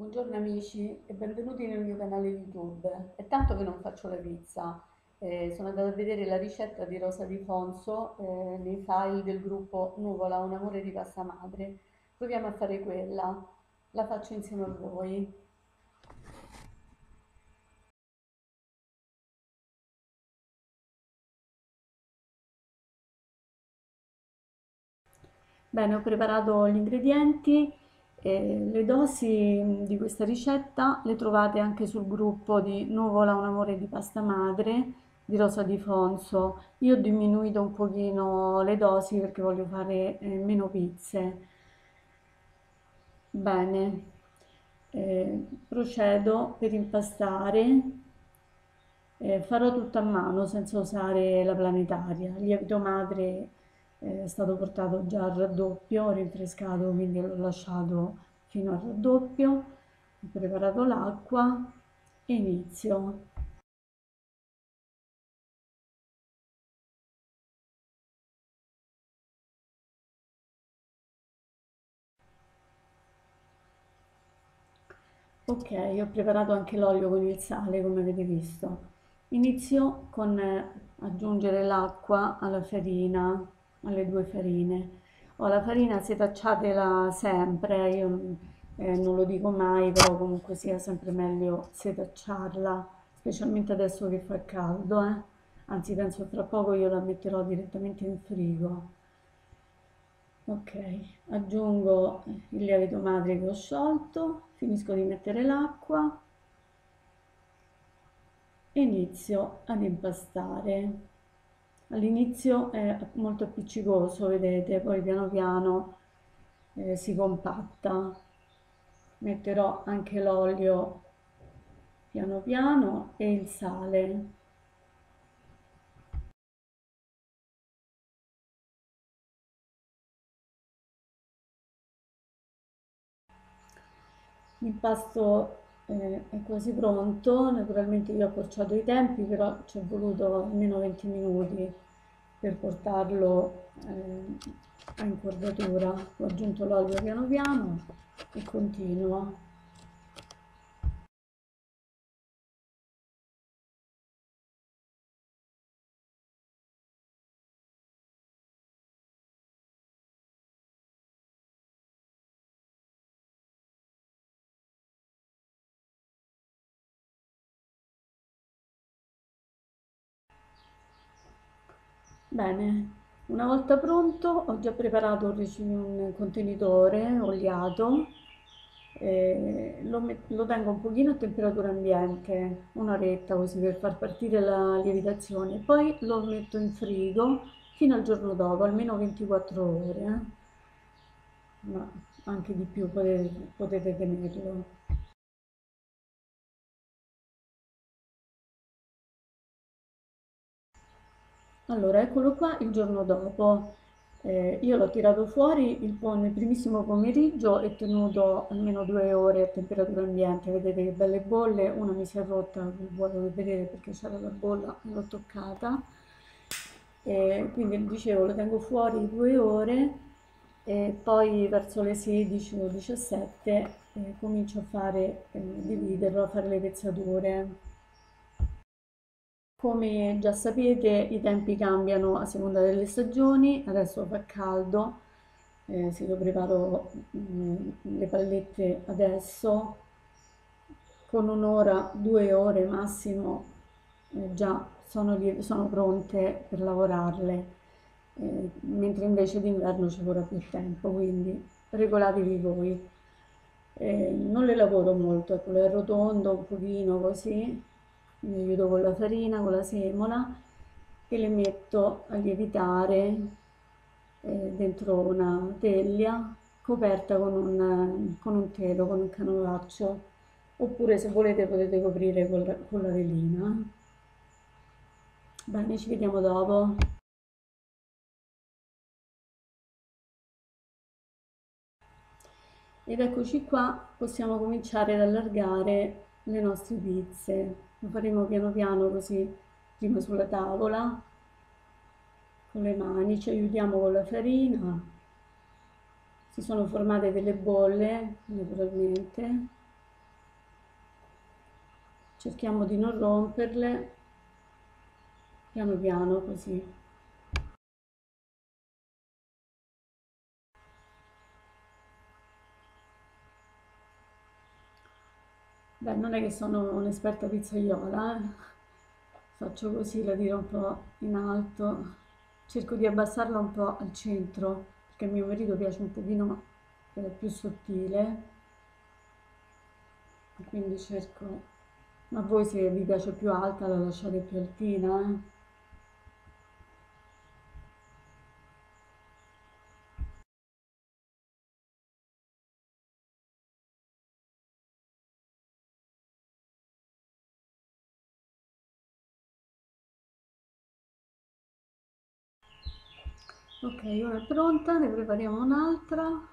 Buongiorno amici e benvenuti nel mio canale YouTube. È tanto che non faccio la pizza. Eh, sono andata a vedere la ricetta di Rosa Di Fonso eh, nei file del gruppo Nuvola, un amore di pasta madre. Proviamo a fare quella. La faccio insieme a voi. Bene, ho preparato gli ingredienti e le dosi di questa ricetta le trovate anche sul gruppo di Nuvola un amore di pasta madre di Rosa Di Fonso. Io ho diminuito un pochino le dosi perché voglio fare eh, meno pizze. Bene, eh, procedo per impastare. Eh, farò tutto a mano senza usare la planetaria. Lievito madre è stato portato già al raddoppio, rinfrescato, quindi l'ho lasciato fino al raddoppio, ho preparato l'acqua e inizio. Ok, ho preparato anche l'olio con il sale, come avete visto. Inizio con aggiungere l'acqua alla farina alle due farine. Ho la farina setacciatela sempre, io eh, non lo dico mai, però comunque sia sempre meglio setacciarla, specialmente adesso che fa caldo, eh. Anzi, penso tra poco io la metterò direttamente in frigo. Ok, aggiungo il lievito madre che ho sciolto, finisco di mettere l'acqua e inizio ad impastare. All'inizio è molto appiccicoso, vedete, poi piano piano eh, si compatta. Metterò anche l'olio piano piano e il sale. L'impasto eh, è quasi pronto, naturalmente io ho accorciato i tempi, però ci è voluto almeno 20 minuti per portarlo eh, a incordatura. Ho aggiunto l'olio piano piano e continuo. Bene, una volta pronto ho già preparato un contenitore oliato, eh, lo, lo tengo un pochino a temperatura ambiente, un'oretta così per far partire la lievitazione, poi lo metto in frigo fino al giorno dopo, almeno 24 ore, eh. ma anche di più potete, potete tenerlo. Allora, eccolo qua il giorno dopo. Eh, io l'ho tirato fuori il, nel primissimo pomeriggio e tenuto almeno due ore a temperatura ambiente. Vedete che belle bolle, una mi si è rotta, vi volevo vedere perché c'era la bolla l'ho toccata. E quindi dicevo, lo tengo fuori due ore e poi verso le 16 o 17 eh, comincio a fare, eh, dividerlo, a fare le pezzature. Come già sapete i tempi cambiano a seconda delle stagioni, adesso fa caldo, eh, se io preparo mm, le pallette adesso, con un'ora, due ore massimo eh, già sono, sono, pronte per lavorarle, eh, mentre invece d'inverno ci vorrà più tempo, quindi regolatevi voi. Eh, non le lavoro molto, ecco, le arrotondo un pochino così mi aiuto con la farina, con la semola e le metto a lievitare eh, dentro una teglia coperta con un, con un telo, con un canovaccio oppure se volete potete coprire con, con la velina. Bene, ci vediamo dopo. Ed eccoci qua, possiamo cominciare ad allargare le nostre pizze lo faremo piano piano così prima sulla tavola con le mani ci aiutiamo con la farina. Si sono formate delle bolle naturalmente. Cerchiamo di non romperle piano piano così. Beh, non è che sono un'esperta pizzaiola, eh. Faccio così, la tiro un po' in alto, cerco di abbassarla un po' al centro, perché a mio marito piace un pochino eh, più sottile, quindi cerco, ma voi se vi piace più alta la lasciate più altina, eh. Ok una è pronta ne prepariamo un'altra.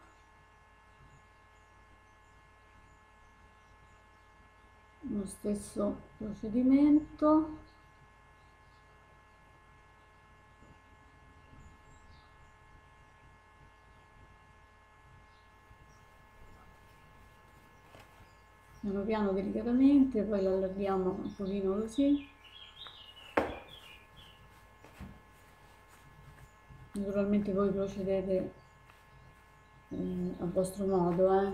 Lo stesso procedimento. Piano piano delicatamente poi la allarghiamo un pochino così naturalmente voi procedete eh, a vostro modo eh?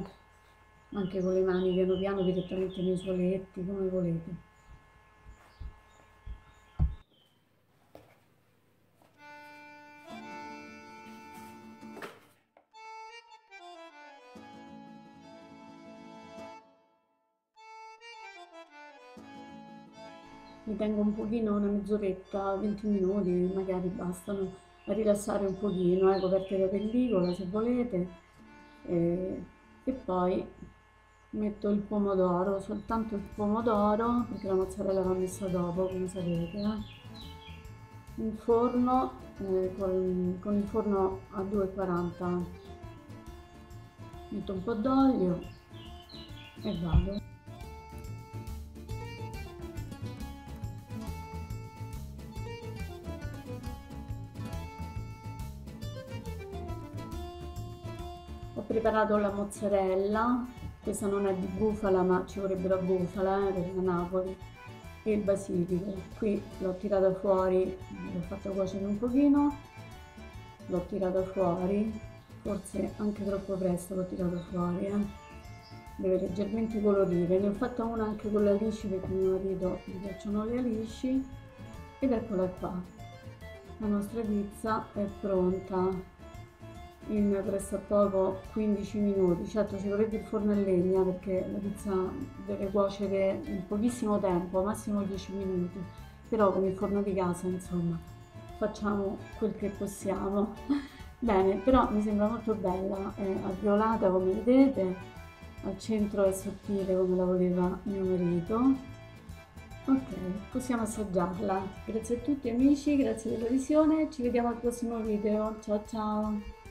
anche con le mani piano piano direttamente nei soletti come volete mi tengo un pochino una mezz'oretta 20 minuti magari bastano rilassare un pochino, eh, coperte da pellicola se volete. Eh, e poi metto il pomodoro, soltanto il pomodoro perché la mozzarella va messa dopo come sapete eh. in forno eh, con, con il forno a 240 metto un po' d'olio e vado preparato la mozzarella questa non è di bufala ma ci vorrebbero bufala eh, la Napoli e il basilico. Qui l'ho tirata fuori l'ho fatto cuocere un pochino l'ho tirata fuori forse anche troppo presto l'ho tirato fuori eh. deve leggermente colorire. Ne ho fatta una anche con le alici perché mio marito gli piacciono le alici. Ed eccola qua. La nostra pizza è pronta in pressappoco 15 minuti. Certo ci vorrebbe il forno a legna perché la pizza deve cuocere in pochissimo tempo, massimo 10 minuti, però con il forno di casa insomma facciamo quel che possiamo. Bene, però mi sembra molto bella, è alveolata come vedete, al centro è sottile come la voleva mio marito. Ok, possiamo assaggiarla. Grazie a tutti amici, grazie della visione, ci vediamo al prossimo video. Ciao ciao!